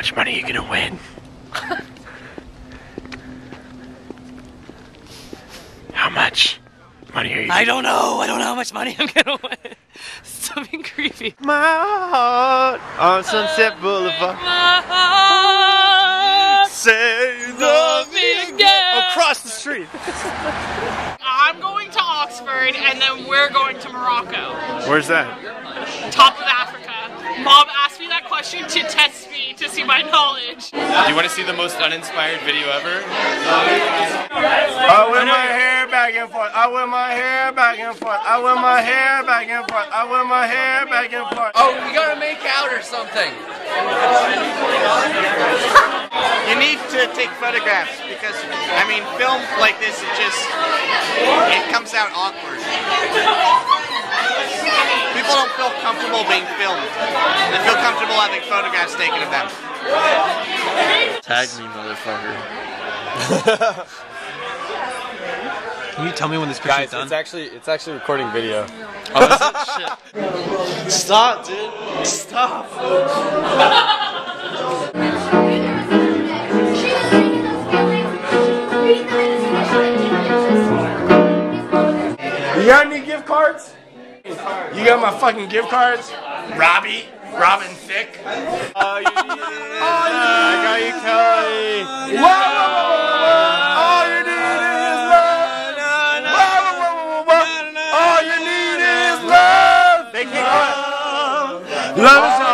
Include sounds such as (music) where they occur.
much money are you gonna win? How much money are you? I don't know. I don't know how much money I'm gonna win. (laughs) Something creepy. My heart on oh, Sunset Boulevard. My heart. Say Love me again. Across the street. (laughs) I'm going to Oxford and then we're going to Morocco. Where's that? Top of Africa. Mom my knowledge. Do you want to see the most uninspired video ever? I wear my hair back and forth. I wear my hair back and forth. I wear my hair back and forth. I wear my hair back and forth. Oh, we gotta make out or something. You need to take photographs because, I mean, film like this, it just, it comes out awkward. People don't feel comfortable being filmed. They feel comfortable having photographs taken of them. Tag me, motherfucker. (laughs) Can you tell me when this Guys, is done? it's actually it's actually recording video. Oh, (laughs) Stop, dude. Stop. (laughs) You got any gift cards? You got my fucking gift cards? Robbie? Robin Thicke? Oh, you need yeah. Oh, I got you, Kelly. Yeah. Whoa, whoa, whoa, Love is